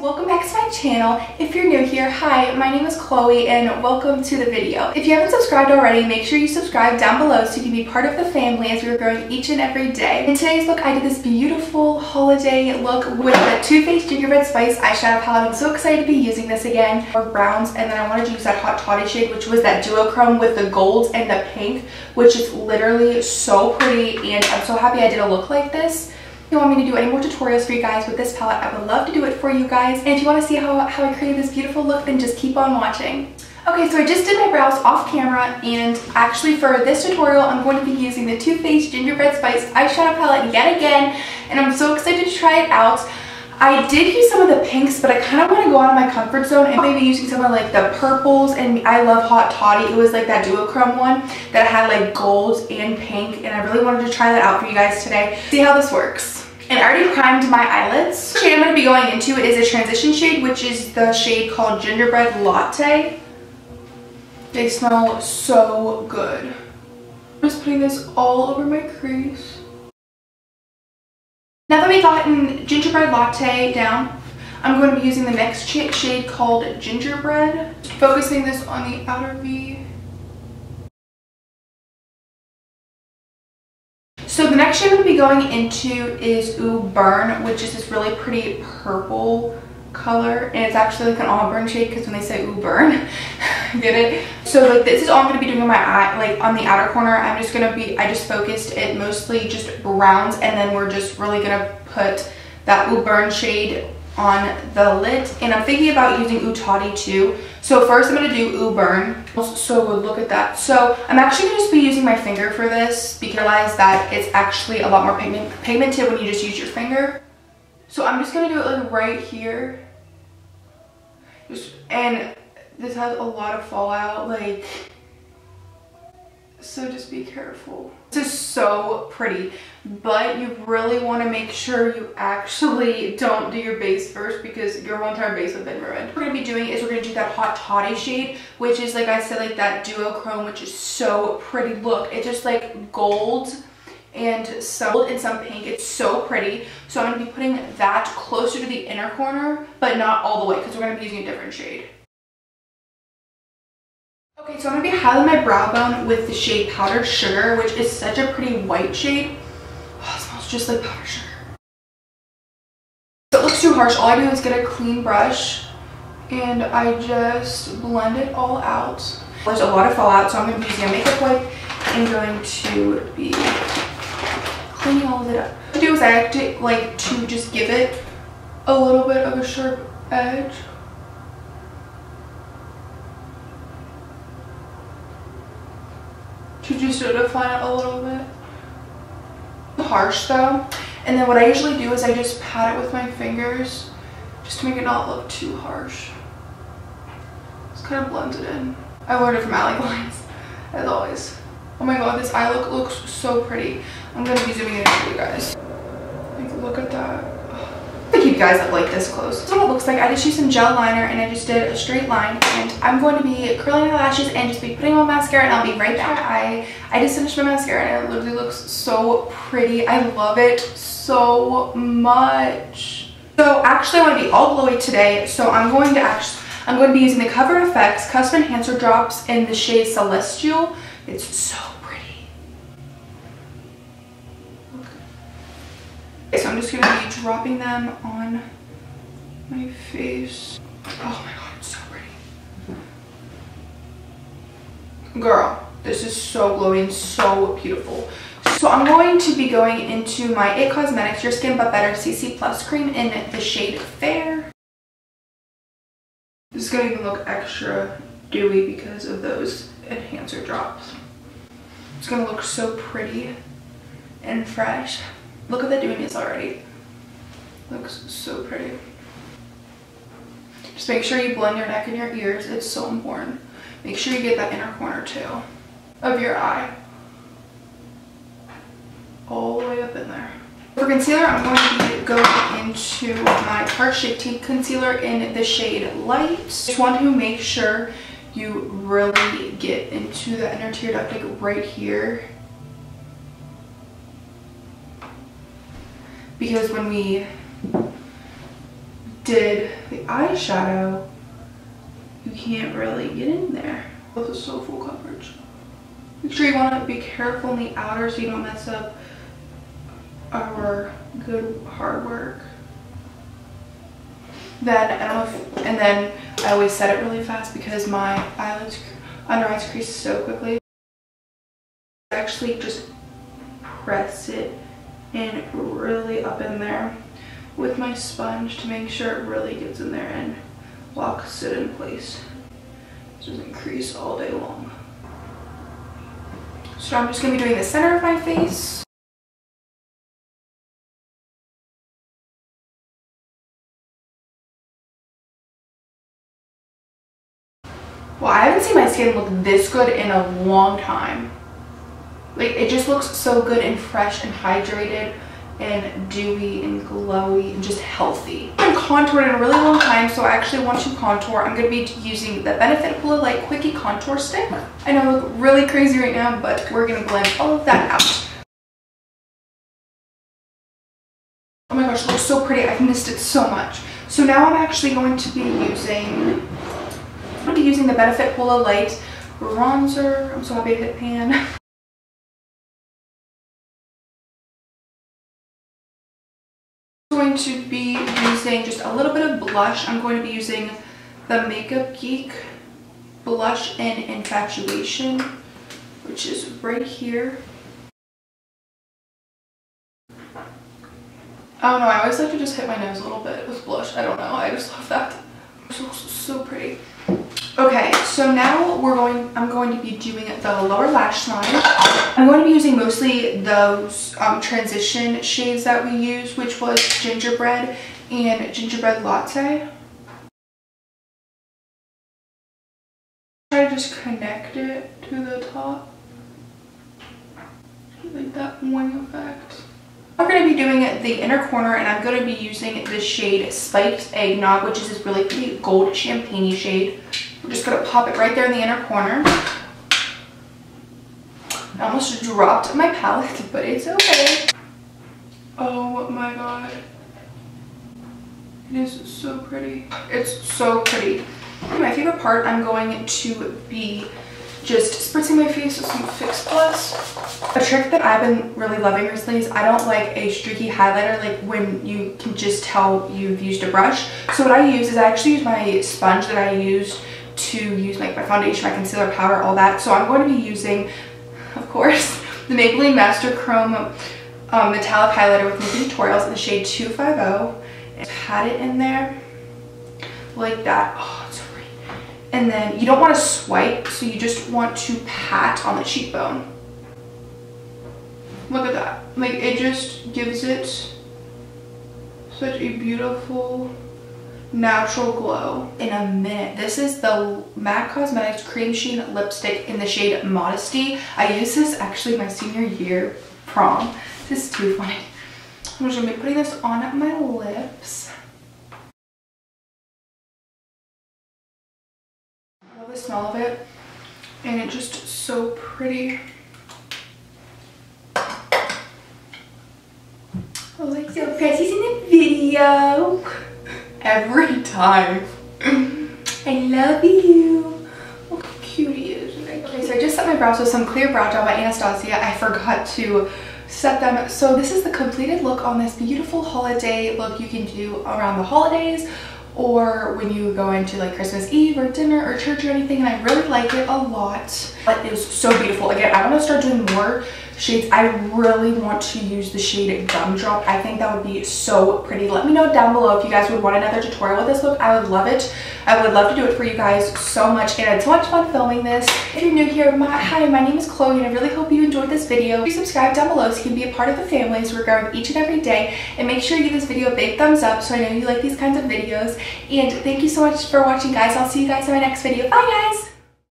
welcome back to my channel. If you're new here, hi, my name is Chloe and welcome to the video. If you haven't subscribed already, make sure you subscribe down below so you can be part of the family as we're growing each and every day. In today's look, I did this beautiful holiday look with the Too Faced Gingerbread Spice eyeshadow palette. I'm so excited to be using this again for browns and then I wanted to use that Hot Toddy shade which was that duochrome with the gold and the pink which is literally so pretty and I'm so happy I did a look like this. You want me to do any more tutorials for you guys with this palette, I would love to do it for you guys. And if you want to see how, how I created this beautiful look, then just keep on watching. Okay, so I just did my brows off camera and actually for this tutorial, I'm going to be using the Too Faced Gingerbread Spice eyeshadow palette yet again. And I'm so excited to try it out. I did use some of the pinks, but I kind of want to go out of my comfort zone and maybe using some of like the purples and I love Hot Toddy. It was like that duochrome one that had like gold and pink and I really wanted to try that out for you guys today. See how this works. And I already primed my eyelids. The shade I'm going to be going into is a transition shade, which is the shade called Gingerbread Latte. They smell so good. I'm just putting this all over my crease. Now that we've gotten Gingerbread Latte down, I'm going to be using the next shade called Gingerbread. Focusing this on the outer V So the next shade I'm going to be going into is Ooh Burn, which is this really pretty purple color. And it's actually like an auburn shade because when they say Ooh Burn, get it? So like this is all I'm going to be doing on my eye, like on the outer corner. I'm just going to be, I just focused it mostly just browns and then we're just really going to put that Ooh Burn shade on the lid and I'm thinking about using Toddy too. So first I'm going to do Ooh Burn. So good look at that. So I'm actually going to just be using my finger for this because I realize that it's actually a lot more pigment pigmented when you just use your finger. So I'm just going to do it like right here. Just, and this has a lot of fallout like so just be careful. This is so pretty, but you really want to make sure you actually don't do your base first because your whole entire base would have been ruined. What we're going to be doing is we're going to do that Hot Toddy shade, which is like I said, like that duochrome, which is so pretty. Look, it's just like gold and some in some pink. It's so pretty. So I'm going to be putting that closer to the inner corner, but not all the way because we're going to be using a different shade. Okay, so I'm going to be highlighting my brow bone with the shade Powdered Sugar, which is such a pretty white shade. Oh, it smells just like powdered sugar. If it looks too harsh, all I do is get a clean brush and I just blend it all out. There's a lot of fallout, so I'm going to be using a makeup wipe and going to be cleaning all of it up. What I do is I to, like to just give it a little bit of a sharp edge. To just define it a little bit. Harsh though. And then what I usually do is I just pat it with my fingers just to make it not look too harsh. Just kind of blends it in. I learned it from Allie Glines, as always. Oh my god, this eye look looks so pretty. I'm gonna be zooming in for you guys. Like, look at that you guys up like this close. Is what it looks like. I just used some gel liner and I just did a straight line and I'm going to be curling my lashes and just be putting on mascara and I'll be right back. I, I just finished my mascara and it literally looks so pretty. I love it so much. So actually I want to be all glowy today so I'm going to actually I'm going to be using the Cover FX Custom Enhancer Drops in the shade Celestial. It's so So I'm just to be dropping them on my face. Oh my god, it's so pretty. Girl, this is so glowing, so beautiful. So I'm going to be going into my IT Cosmetics Your Skin But Better CC Plus cream in the shade Fair. This is going to even look extra dewy because of those enhancer drops. It's going to look so pretty and fresh. Look at the dewiness already. Looks so pretty. Just make sure you blend your neck and your ears. It's so important. Make sure you get that inner corner too of your eye. All the way up in there. For concealer, I'm going to be going into my Tarte Shape Tape Concealer in the shade Light. Just want to make sure you really get into the inner tear duct like right here because when we did the eyeshadow, you can't really get in there. This is so full coverage. Make sure you want to be careful in the outer so you don't mess up our good hard work. Then, I don't know if, and then I always set it really fast because my eyelids, under eyes crease so quickly. Actually just press it in really up in there with my sponge to make sure it really gets in there and locks it in place. It doesn't all day long. So I'm just going to be doing the center of my face. Well, I haven't seen my skin look this good in a long time. Like, it just looks so good and fresh and hydrated and dewy and glowy and just healthy. I haven't contoured in a really long time, so I actually want to contour. I'm going to be using the Benefit Hoola Light Quickie Contour Stick. I know I look really crazy right now, but we're going to blend all of that out. Oh my gosh, it looks so pretty. I've missed it so much. So now I'm actually going to be using I'm going to be using the Benefit Hoola Light bronzer. I'm so happy to hit pan. to be using just a little bit of blush. I'm going to be using the Makeup Geek blush in Infatuation, which is right here. I don't know, I always like to just hit my nose a little bit with blush. I don't know, I just love that. It looks so pretty. Okay, so now we're going, I'm going to be doing the lower lash line. I'm going to be using mostly those um, transition shades that we use, which was Gingerbread and Gingerbread Latte. Try to just connect it to the top. Like that wing effect. I'm going to be doing the inner corner and I'm going to be using the shade Spiked Eggnog, which is this really pretty gold champagne shade. I'm just going to pop it right there in the inner corner. I almost dropped my palette, but it's okay. Oh my god. It is so pretty. It's so pretty. My favorite part, I'm going to be just spritzing my face with some Fix Plus. A trick that I've been really loving recently is I don't like a streaky highlighter like when you can just tell you've used a brush. So what I use is I actually use my sponge that I used to use like my foundation, my concealer, powder, all that. So I'm going to be using, of course, the Maybelline Master Chrome um, Metallic Highlighter with Movie Tutorials in the shade 250. And pat it in there like that. Oh, it's pretty. And then you don't want to swipe, so you just want to pat on the cheekbone. Look at that. Like, it just gives it such a beautiful natural glow in a minute. This is the MAC Cosmetics Cream Sheen Lipstick in the shade Modesty. I used this actually my senior year prom. This is too funny. I'm just gonna be putting this on my lips. I love the smell of it and it's just so pretty. Oh, like so pretty in the video every time. I love you. Look how cute he is. Okay, so I just set my brows with some clear brow gel by Anastasia. I forgot to set them. So this is the completed look on this beautiful holiday look you can do around the holidays or when you go into like Christmas Eve or dinner or church or anything and I really like it a lot. But it was so beautiful. Again, I want to start doing more shades. I really want to use the shade Gumdrop. I think that would be so pretty. Let me know down below if you guys would want another tutorial with this look. I would love it. I would love to do it for you guys so much and it's so much fun filming this. If you're new here, my, hi, my name is Chloe and I really hope you enjoyed this video. Please subscribe down below so you can be a part of the family as we're growing each and every day and make sure you give this video a big thumbs up so I know you like these kinds of videos and thank you so much for watching guys. I'll see you guys in my next video. Bye guys!